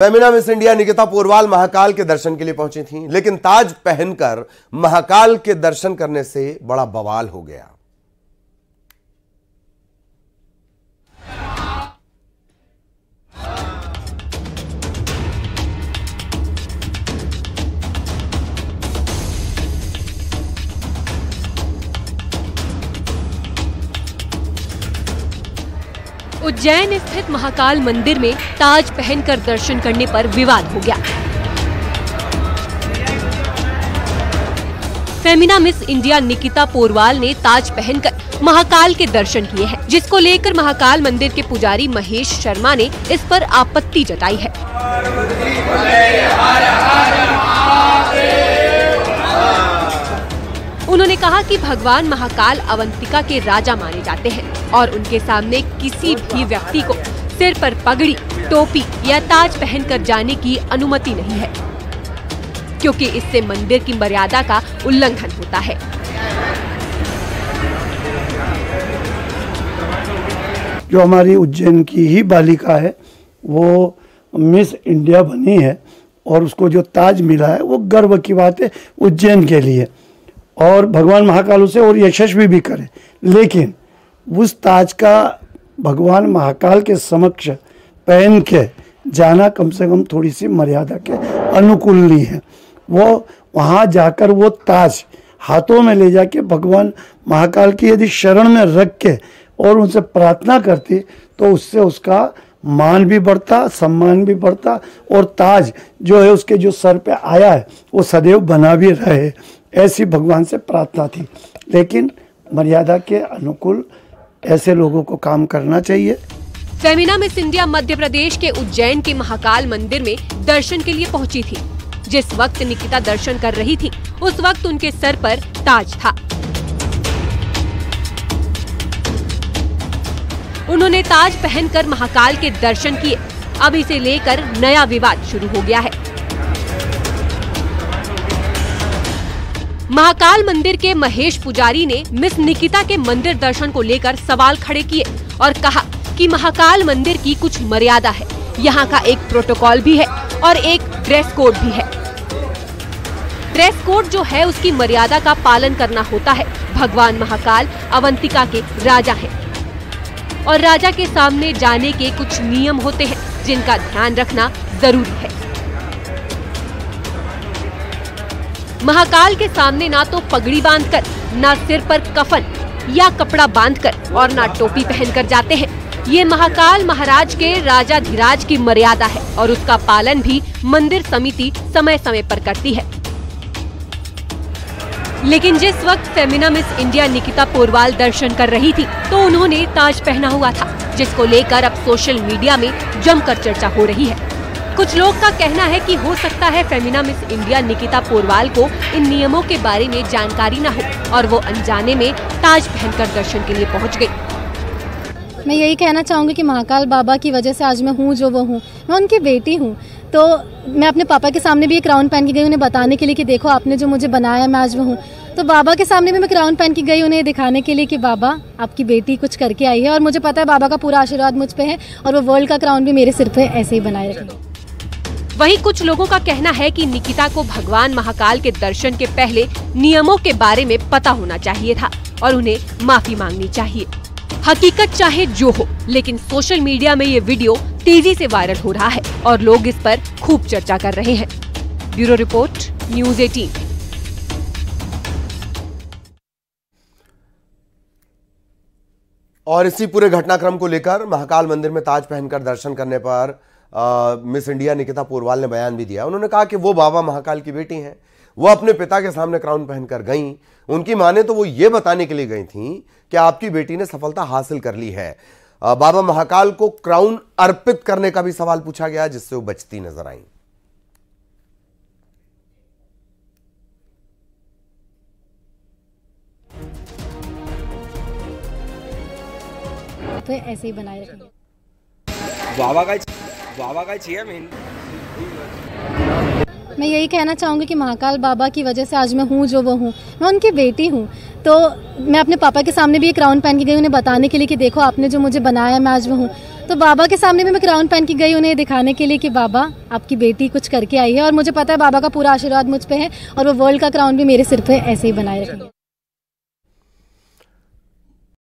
Femina Miss India Nikita Porwal Mahakal के दर्शन के लिए पहुँची थी, लेकिन ताज पहनकर महाकाल के दर्शन करने से बड़ा बवाल हो गया। उज्जैन स्थित महाकाल मंदिर में ताज पहनकर दर्शन करने पर विवाद हो गया। Femina Miss India Nikita Porwal ने ताज पहनकर महाकाल के दर्शन किए हैं, जिसको लेकर महाकाल मंदिर के पुजारी महेश शर्मा ने इस पर आपत्ति जताई है। कहा कि भगवान महाकाल अवंतिका के राजा माने जाते हैं और उनके सामने किसी भी व्यक्ति को सिर पर पगड़ी, टोपी या ताज पहनकर जाने की अनुमति नहीं है, क्योंकि इससे मंदिर की मर्यादा का उल्लंघन होता है। जो हमारी उज्जैन की ही बालिका है, वो मिस इंडिया बनी है और उसको जो ताज मिला है, वो गर्व की बात है उज्जैन के लिए। और भगवान महाकाल उसे और यशस्वी भी करें। लेकिन उस ताज का भगवान महाकाल के समक्ष पहन के जाना कम से कम थोड़ी सी मर्यादा के अनुकूल नहीं है। वो वहाँ जाकर वो ताज हाथों में ले जाके भगवान महाकाल की यदि शरण में रख के और उनसे प्रार्थना करती तो उससे उसका मान भी बढ़ता, सम्मान भी बढ़ता और ताज जो है उसके जो सर पे आया है, वो सदैव बना भी रहे। ऐसी भगवान से प्रार्थना थी। लेकिन मर्यादा के अनुकूल ऐसे लोगों को काम करना चाहिए। Femina Miss India Madhya Pradesh के उज्जैन के महाकाल मंदिर में दर्शन के लिए पहुँची थी। जिस वक्त निकिता दर्शन कर रही थी, उस वक्त उनके सर पर ताज था। उन्होंने ताज पहनकर महाकाल के दर्शन किए। अब इसे लेकर नया विवाद शुरू हो गया है। महाकाल मंदिर के महेश पुजारी ने मिस निकिता के मंदिर दर्शन को लेकर सवाल खड़े किए और कहा कि महाकाल मंदिर की कुछ मर्यादा है। यहाँ का एक प्रोटोकॉल भी है और एक ड्रेस कोड भी है। ड्रेस कोड जो है, उसकी मर्यादा का पालन करना होता है। भगवान महाकाल अवंतिका के राजा हैं और राजा के सामने जाने के कुछ नियम होते हैं, जिनका ध्यान रखना ज़रूरी है। महाकाल के सामने ना तो पगड़ी बांधकर, ना सिर पर कफन या कपड़ा बांधकर और ना टोपी पहनकर जाते हैं। ये महाकाल महाराज के राजा धीराज की मर्यादा है और उसका पालन भी मंदिर समिति समय समय पर करती है। लेकिन जिस वक्त Femina Miss India Nikita Porwal दर्शन कर रही थी तो उन्होंने ताज पहना हुआ था, जिसको लेकर अब सोशल मीडिया में जमकर चर्चा हो रही है। कुछ लोग का कहना है कि हो सकता है Femina Miss India Nikita Porwal को इन नियमों के बारे में जानकारी न हो और वो अनजाने में ताज पहनकर दर्शन के लिए पहुँच गई। मैं यही कहना चाहूँगी कि महाकाल बाबा की वजह से आज मैं हूँ जो वो हूँ। मैं उनकी बेटी हूँ। तो मैं अपने पापा के सामने भी एक क्राउन पहन के गई उन्हें बताने के लिए कि देखो आपने जो मुझे बनाया, मैं आज वो हूँ। तो बाबा के सामने भी मैं क्राउन पहन के गई उन्हें दिखाने के लिए कि बाबा, आपकी बेटी कुछ करके आई है और मुझे पता है बाबा का पूरा आशीर्वाद मुझ पे है और वो वर्ल्ड का क्राउन भी मेरे सिर पे ऐसे ही बनाए रखेंगे। वहीं कुछ लोगों का कहना है कि निकिता को भगवान महाकाल के दर्शन के पहले नियमों के बारे में पता होना चाहिए था और उन्हें माफ़ी मांगनी चाहिए। हकीकत चाहे जो हो, लेकिन सोशल मीडिया में ये वीडियो तेज़ी से वायरल हो रहा है और लोग इस पर खूब चर्चा कर रहे हैं। ब्यूरो रिपोर्ट, न्यूज़ 18 और इसी पूरे घटनाक्रम को लेकर महाकाल मंदिर में ताज पहनकर दर्शन करने पर मिस इंडिया निकिता पोरवाल ने बयान भी दिया। उन्होंने कहा कि वो बाबा महाकाल की बेटी हैं। वो अपने पिता के सामने क्राउन पहनकर गईं। उनकी माने तो वो ये बताने के लिए गई थी कि आपकी बेटी ने सफलता हासिल कर ली है। आ, बाबा महाकाल को क्राउन अर्पित करने का भी सवाल पूछा गया जिससे वो बचती नज़र आई। तो ऐसे ही बनाए रखेंगे। बाबा काय बाबा काय चाहिए मेन मैं यही कहना चाहूँगी कि महाकाल बाबा की वजह से आज मैं हूँ जो वो हूँ। मैं उनकी बेटी हूँ। तो मैं अपने पापा के सामने भी एक क्राउन पहन के गई उन्हें बताने के लिए कि देखो आपने जो मुझे बनाया, मैं आज वो हूँ। तो बाबा के सामने भी मैं क्राउन पहन के गई, उन्हें दिखाने के लिए कि बाबा, आपकी बेटी कुछ करके आई है और मुझे पता है बाबा का पूरा आशीर्वाद मुझ पर है और वो वर्ल्ड का क्राउन भी मेरे सिर पे ऐसे ही बनाए रखेंगे।